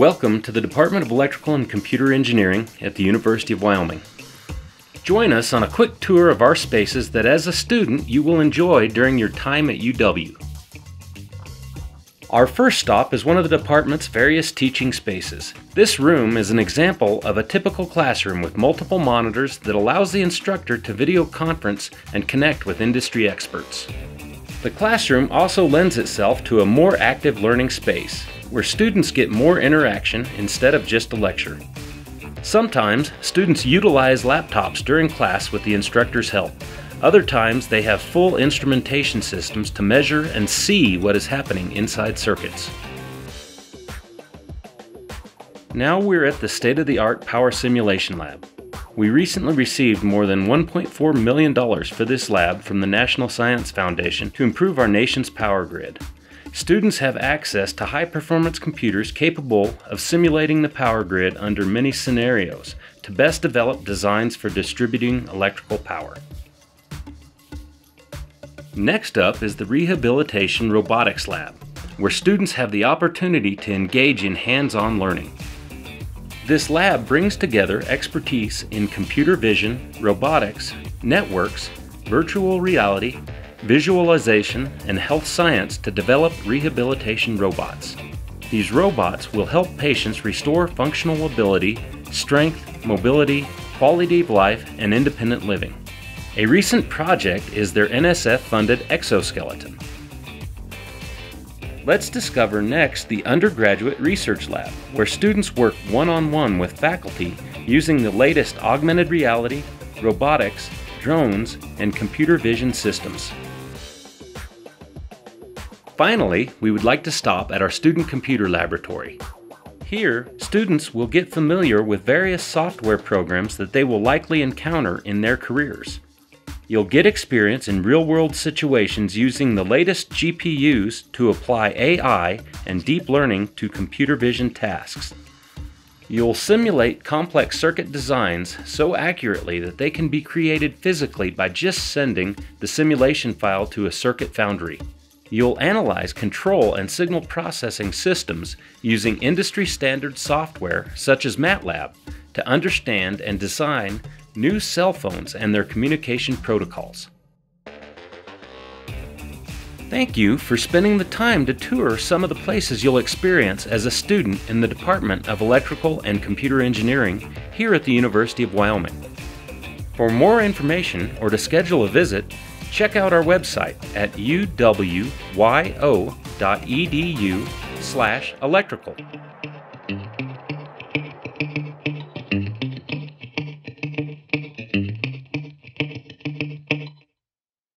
Welcome to the Department of Electrical and Computer Engineering at the University of Wyoming. Join us on a quick tour of our spaces that as a student you will enjoy during your time at UW. Our first stop is one of the department's various teaching spaces. This room is an example of a typical classroom with multiple monitors that allows the instructor to video conference and connect with industry experts. The classroom also lends itself to a more active learning space, where students get more interaction instead of just a lecture. Sometimes, students utilize laptops during class with the instructor's help. Other times, they have full instrumentation systems to measure and see what is happening inside circuits. Now we're at the state of the art Power Simulation Lab. We recently received more than $1.4 million for this lab from the National Science Foundation to improve our nation's power grid. Students have access to high performance computers capable of simulating the power grid under many scenarios to best develop designs for distributing electrical power. Next up is the Rehabilitation Robotics Lab, where students have the opportunity to engage in hands on learning. This lab brings together expertise in computer vision, robotics, networks, virtual reality, visualization, and health science to develop rehabilitation robots. These robots will help patients restore functional ability, strength, mobility, quality of life, and independent living. A recent project is their NSF funded exoskeleton. Let's discover next the Undergraduate Research Lab, where students work one on one with faculty using the latest augmented reality, robotics, drones, and computer vision systems. Finally, we would like to stop at our Student Computer Laboratory. Here, students will get familiar with various software programs that they will likely encounter in their careers. You'll get experience in real world situations using the latest GPUs to apply AI and deep learning to computer vision tasks. You'll simulate complex circuit designs so accurately that they can be created physically by just sending the simulation file to a circuit foundry. You'll analyze control and signal processing systems using industry standard software such as MATLAB to understand and design new cell phones and their communication protocols. Thank you for spending the time to tour some of the places you'll experience as a student in the Department of Electrical and Computer Engineering here at the University of Wyoming. For more information or to schedule a visit, check out our website at uwyo.edu slash electrical.